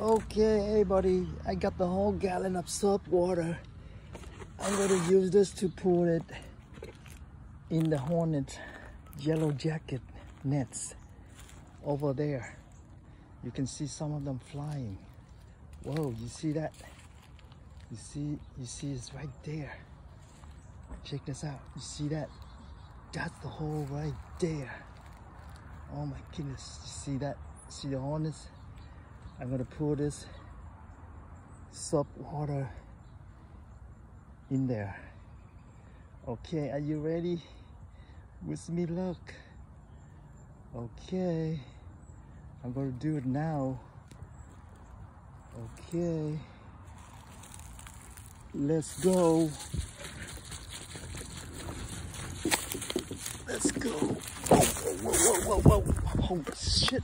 Okay, hey buddy, I got the whole gallon of soap water. I'm to use this to put it in the hornet yellow jacket nets over there. You can see some of them flying. Whoa, you see that? You see, you see it's right there. Check this out. You see that? That's the hole right there. Oh my goodness. You see that? See the hornets? I'm gonna pour this soap water in there. Okay, are you ready? Wish me luck. Okay, I'm gonna do it now. Okay, let's go. Let's go. Whoa, whoa, whoa, whoa, whoa. Holy shit.